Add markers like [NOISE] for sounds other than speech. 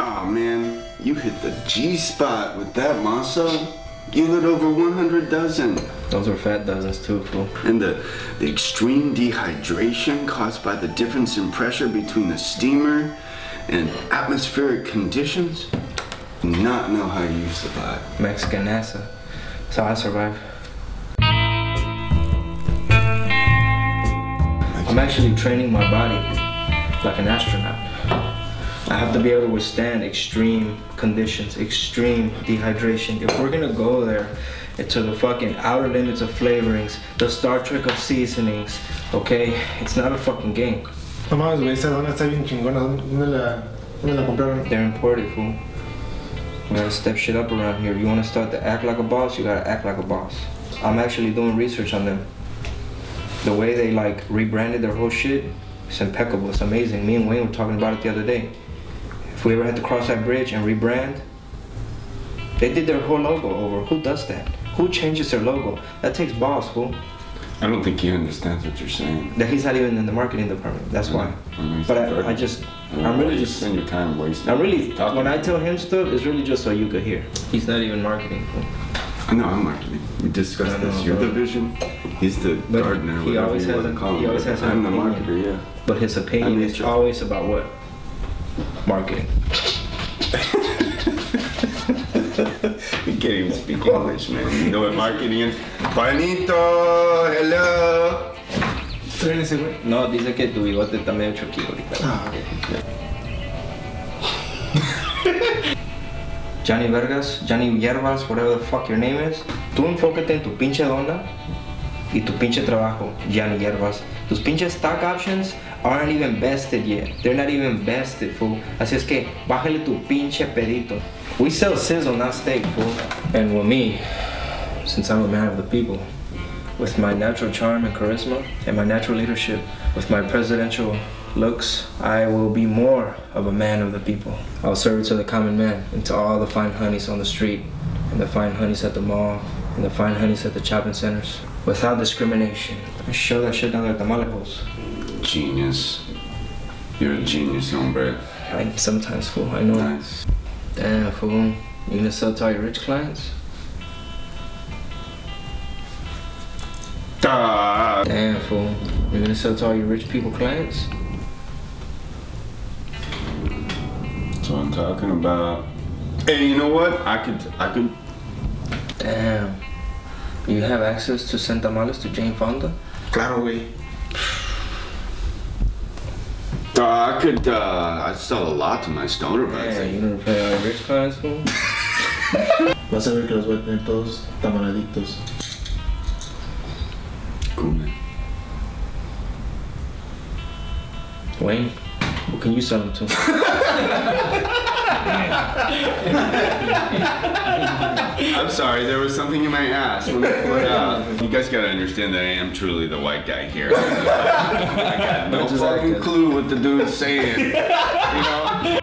Oh man, you hit the G spot with that masa. You lit over 100 dozen. Those are fat dozens too, fool. And the, the extreme dehydration caused by the difference in pressure between the steamer and atmospheric conditions. Not know how you survive. Mexican NASA. That's how I survive. I'm actually training my body like an astronaut. I have to be able to withstand extreme conditions, extreme dehydration. If we're gonna go there to the fucking outer limits of flavorings, the Star Trek of seasonings, okay? It's not a fucking game. No mames, güey, esa dona está bien chingona. ¿Dónde la, dónde la compraron? They're imported, fool. We gotta step shit up around here. You wanna start to act like a boss, you gotta act like a boss. I'm actually doing research on them. The way they like rebranded their whole shit, it's impeccable. It's amazing. Me and Wayne were talking about it the other day. If we ever had to cross that bridge and rebrand, they did their whole logo over. Who does that? Who changes their logo? That takes balls, fool. I don't think he understands what you're saying. That he's not even in the marketing department. That's why. Mm, But I, I just, I'm really you just, spend your time wasting. I'm really, talking. when I tell him stuff, it's really just so you could hear. He's not even marketing. Fool. I know I'm marketing. We discussed I know, this. You're the vision. He's the gardener. he always has want an- to call he always has an I'm the marketer. Yeah. But his opinion is always about what? Marketing. [LAUGHS] You can't even speak English, man. You know what marketing is? Juanito, hello. Ese, güey. No, dice que tu bigote está medio choquillo ahorita. Ah. [LAUGHS] Johnny Vergas, Johnny Hierbas, whatever the fuck your name is. Tú enfócate en tu pinche dona y tu pinche trabajo, Johnny Hierbas. Tus pinches stock options aren't even vested yet. They're not even vested, fool. Así es que bájale tu pinche pedito. We sell sizzle, not steak, fool. And with me, since I'm a man of the people, with my natural charm and charisma and my natural leadership, with my presidential looks, I will be more of a man of the people. I'll serve to the common man and to all the fine honeys on the street, and the fine honeys at the mall, and the fine honeys at the shopping centers, without discrimination. I show that shit down there at the malejos. Genius. You're a genius, hombre. I sometimes fool, I know. Nice. Damn fool, you gonna sell to all your rich clients? Ah. Damn fool, you gonna sell to all your rich people clients? That's what I'm talking about. Hey, you know what? I could, I could. Damn. You have access to Santa tamales to Jane Fonda? Claro, güey. Uh, I could. Uh, I sell a lot to my stoner buds. Yeah, you don't pay all your rich clients, fool? [LAUGHS] Vas a ver que los voy a tener todos tamaradictos. Cool, man. Wayne, who can you sell them to? [LAUGHS] [LAUGHS] I'm sorry, there was something in my ass. Let me pull it out. You guys gotta understand that I am truly the white guy here. [LAUGHS] I got no fucking clue what the dude's saying. [LAUGHS] You know?